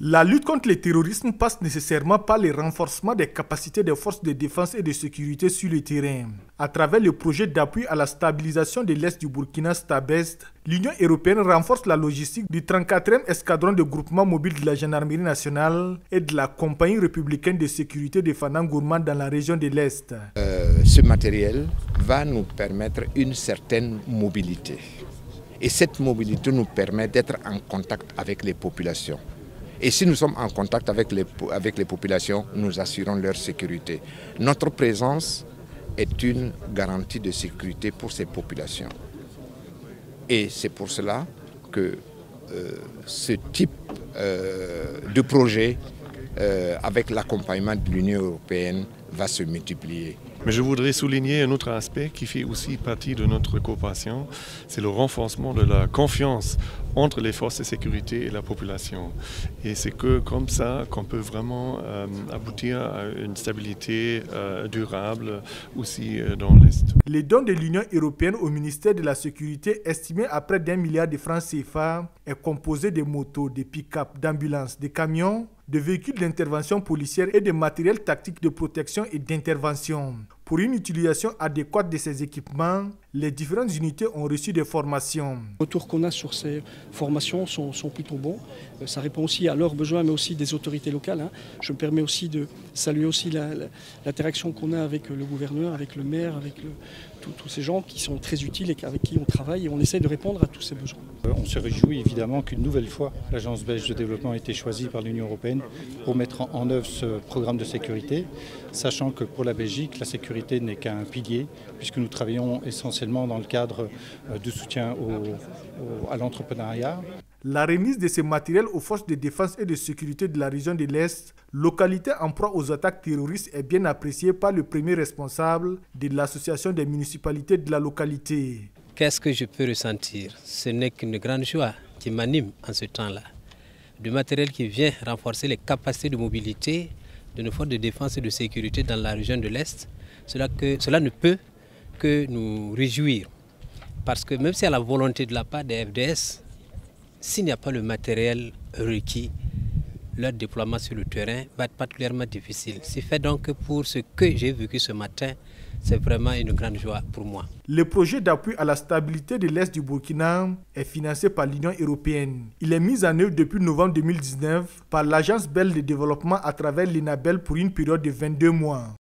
La lutte contre le terrorisme passe nécessairement par le renforcement des capacités des forces de défense et de sécurité sur le terrain. À travers le projet d'appui à la stabilisation de l'Est du Burkina Stabest, l'Union européenne renforce la logistique du 34e escadron de groupement mobile de la gendarmerie nationale et de la compagnie républicaine de sécurité de Fanan Gourmand dans la région de l'Est. Euh, ce matériel va nous permettre une certaine mobilité. Et cette mobilité nous permet d'être en contact avec les populations. Et si nous sommes en contact avec les, populations, nous assurons leur sécurité. Notre présence est une garantie de sécurité pour ces populations. Et c'est pour cela que euh, ce type euh, de projet, euh, avec l'accompagnement de l'Union européenne, va se multiplier. Mais je voudrais souligner un autre aspect qui fait aussi partie de notre coopération, c'est le renforcement de la confiance entre les forces de sécurité et la population. Et c'est que comme ça qu'on peut vraiment euh, aboutir à une stabilité euh, durable aussi euh, dans l'Est. Les dons de l'Union européenne au ministère de la Sécurité, estimés à près d'un milliard de francs CFA, est composé de motos, de pick-up, d'ambulances, de camions, de véhicules d'intervention policière et de matériel tactique de protection et d'intervention. Pour une utilisation adéquate de ces équipements, les différentes unités ont reçu des formations. Les retours qu'on a sur ces formations sont, plutôt bons. Euh, ça répond aussi à leurs besoins, mais aussi des autorités locales. Hein. Je me permets aussi de saluer aussi l'interaction qu'on a avec le gouverneur, avec le maire, avec tous ces gens qui sont très utiles et avec qui on travaille et on essaie de répondre à tous ces besoins. Euh, on se réjouit évidemment qu'une nouvelle fois l'Agence belge de développement a été choisie par l'Union européenne pour mettre en œuvre ce programme de sécurité, sachant que pour la Belgique, la sécurité n'est qu'un pilier, puisque nous travaillons essentiellement dans le cadre euh, du soutien à l'entrepreneuriat. La remise de ces matériels aux forces de défense et de sécurité de la région de l'Est, localité en proie aux attaques terroristes, est bien appréciée par le premier responsable de l'association des municipalités de la localité. Qu'est-ce que je peux ressentir? Ce n'est qu'une grande joie qui m'anime en ce temps-là. Du matériel qui vient renforcer les capacités de mobilité de nos forces de défense et de sécurité dans la région de l'Est. Cela, ne peut que nous réjouir. Parce que même si y a la volonté de la part des FDS, s'il n'y a pas le matériel requis, leur déploiement sur le terrain va être particulièrement difficile. C'est fait donc pour ce que j'ai vécu ce matin, c'est vraiment une grande joie pour moi. Le projet d'appui à la stabilité de l'Est du Burkina est financé par l'Union européenne. Il est mis en œuvre depuis novembre 2019 par l'Agence belge de développement à travers l'INABEL pour une période de 22 mois.